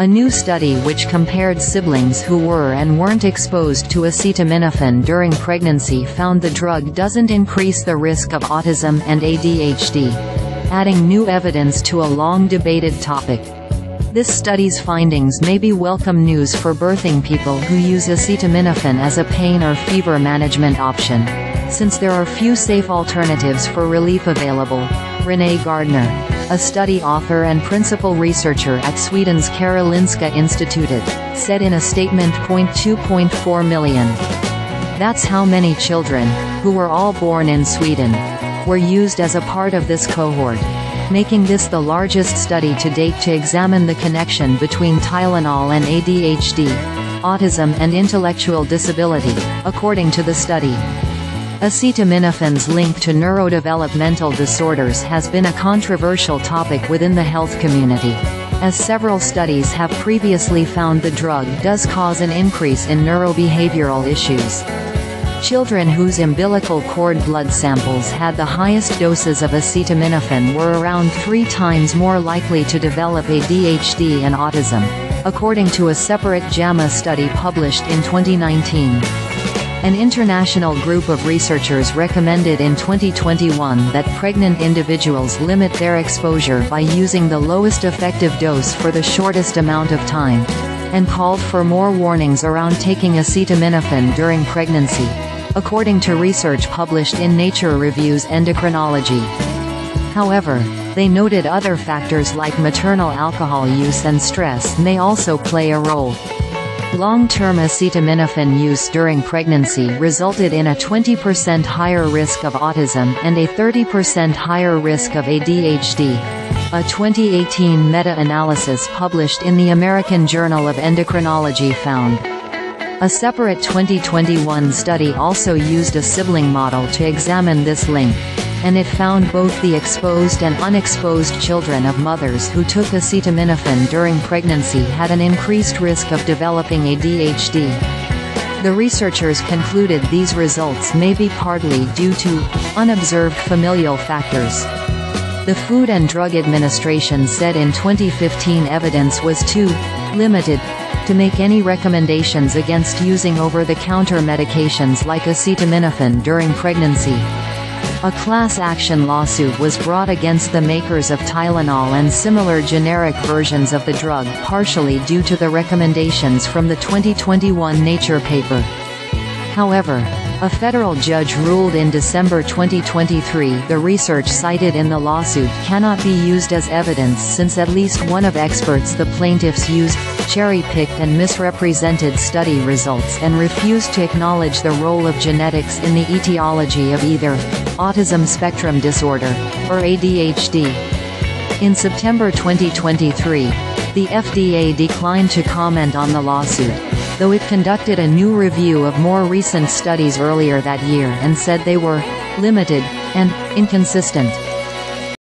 A new study which compared siblings who were and weren't exposed to acetaminophen during pregnancy found the drug doesn't increase the risk of autism and ADHD, adding new evidence to a long-debated topic. This study's findings may be welcome news for birthing people who use acetaminophen as a pain or fever management option, since there are few safe alternatives for relief available. Renee Gardner, a study author and principal researcher at Sweden's Karolinska Institutet, said in a statement. 2.4 million. That's how many children, who were all born in Sweden, were used as a part of this cohort, making this the largest study to date to examine the connection between Tylenol and ADHD, autism and intellectual disability, according to the study. Acetaminophen's link to neurodevelopmental disorders has been a controversial topic within the health community, as several studies have previously found the drug does cause an increase in neurobehavioral issues. Children whose umbilical cord blood samples had the highest doses of acetaminophen were around three times more likely to develop ADHD and autism, according to a separate JAMA study published in 2019. An international group of researchers recommended in 2021 that pregnant individuals limit their exposure by using the lowest effective dose for the shortest amount of time, and called for more warnings around taking acetaminophen during pregnancy, according to research published in Nature Reviews Endocrinology. However, they noted other factors like maternal alcohol use and stress may also play a role. Long-term acetaminophen use during pregnancy resulted in a 20% higher risk of autism and a 30% higher risk of ADHD. A 2018 meta-analysis published in the American Journal of Endocrinology found. A separate 2021 study also used a sibling model to examine this link and it found both the exposed and unexposed children of mothers who took acetaminophen during pregnancy had an increased risk of developing ADHD. The researchers concluded these results may be partly due to unobserved familial factors. The Food and Drug Administration said in 2015 evidence was too limited to make any recommendations against using over-the-counter medications like acetaminophen during pregnancy. A class action lawsuit was brought against the makers of Tylenol and similar generic versions of the drug partially due to the recommendations from the 2021 Nature paper. However, a federal judge ruled in December 2023 the research cited in the lawsuit cannot be used as evidence since at least one of experts the plaintiffs used, cherry-picked and misrepresented study results and refused to acknowledge the role of genetics in the etiology of either autism spectrum disorder, or ADHD. In September 2023, the FDA declined to comment on the lawsuit, though it conducted a new review of more recent studies earlier that year and said they were limited and inconsistent.